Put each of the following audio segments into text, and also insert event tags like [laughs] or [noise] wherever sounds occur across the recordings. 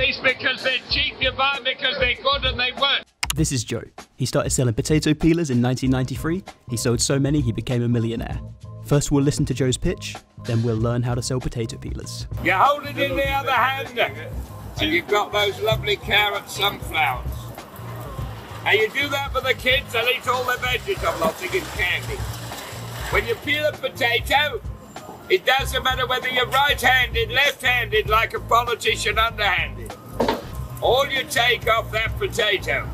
these because they're cheap, you buy them because they're good and they work. This is Joe. He started selling potato peelers in 1993. He sold so many he became a millionaire. First, we'll listen to Joe's pitch, then we'll learn how to sell potato peelers. You hold it in the other hand, and you've got those lovely carrot sunflowers. And you do that for the kids, they'll eat all their vegetables, I'll think it's candy. When you peel a potato, it doesn't matter whether you're right-handed, left-handed, like a politician underhanded. All you take off that potato,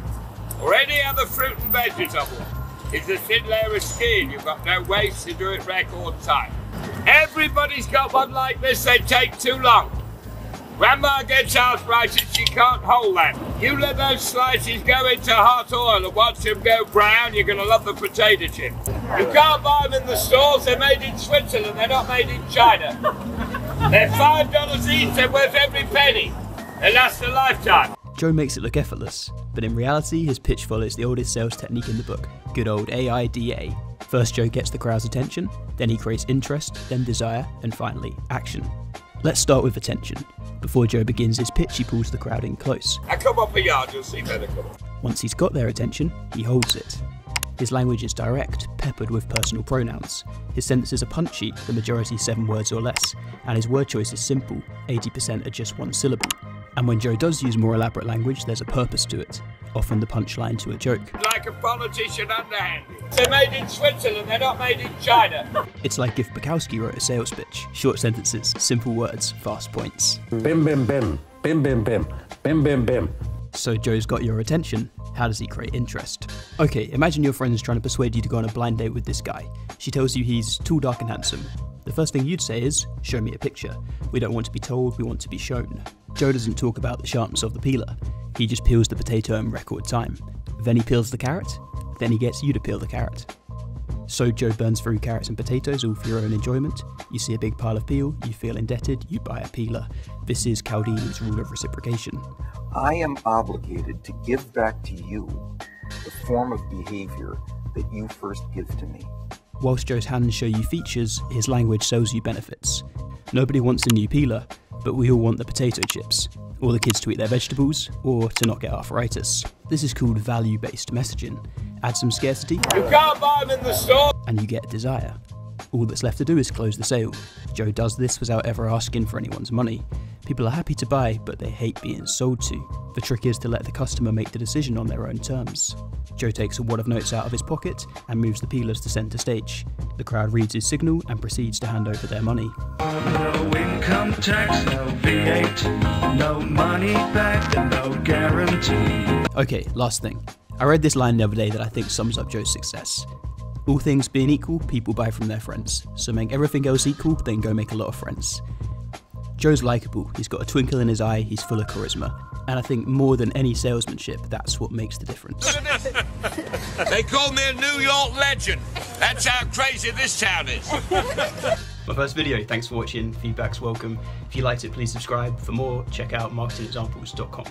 or any other fruit and vegetable, is a thin layer of skin. You've got no waste to do it record time. Everybody's got one like this, they take too long. Grandma gets arthritis, she can't hold that. You let those slices go into hot oil and watch them go brown, you're going to love the potato chip. You can't buy them in the stores, they're made in Switzerland, they're not made in China. They're $5 each, they're worth every penny. They last a lifetime. Joe makes it look effortless, but in reality, his pitch follows the oldest sales technique in the book good old AIDA. First, Joe gets the crowd's attention, then he creates interest, then desire, and finally, action. Let's start with attention. Before Joe begins his pitch, he pulls the crowd in close. Come up a yard, you'll see better come on. Once he's got their attention, he holds it. His language is direct, peppered with personal pronouns. His sentences are punchy, the majority seven words or less, and his word choice is simple, 80% are just one syllable. And when Joe does use more elaborate language, there's a purpose to it, often the punchline to a joke. Like a politician underhanded. They're made in Switzerland, they're not made in China. It's like if Bukowski wrote a sales pitch short sentences, simple words, fast points. Bim bim bim. Bim bim bim. Bim bim bim. So Joe's got your attention. How does he create interest? Okay, imagine your friend is trying to persuade you to go on a blind date with this guy. She tells you he's tall, dark, and handsome. The first thing you'd say is, Show me a picture. We don't want to be told, we want to be shown. Joe doesn't talk about the sharpness of the peeler. He just peels the potato in record time. Then he peels the carrot. Then he gets you to peel the carrot. So Joe burns through carrots and potatoes all for your own enjoyment. You see a big pile of peel, you feel indebted, you buy a peeler. This is Cialdini's rule of reciprocation. I am obligated to give back to you the form of behavior that you first give to me. Whilst Joe's hands show you features, his language sells you benefits. Nobody wants a new peeler, but we all want the potato chips, or the kids to eat their vegetables, or to not get arthritis. This is called value based messaging. Add some scarcity, You can't buy them in the store. and you get desire. All that's left to do is close the sale. Joe does this without ever asking for anyone's money. People are happy to buy, but they hate being sold to. The trick is to let the customer make the decision on their own terms. Joe takes a wad of notes out of his pocket and moves the peelers to centre stage. The crowd reads his signal and proceeds to hand over their money. No income tax, no VAT, no money back, no guarantee. Okay, last thing. I read this line the other day that I think sums up Joe's success. All things being equal, people buy from their friends. So make everything else equal, then go make a lot of friends. Joe's likable, he's got a twinkle in his eye, he's full of charisma. And I think more than any salesmanship, that's what makes the difference. [laughs] They call me a New York legend. That's how crazy this town is. [laughs] My first video, thanks for watching, feedback's welcome. If you liked it, please subscribe. For more, check out marketingexamples.com.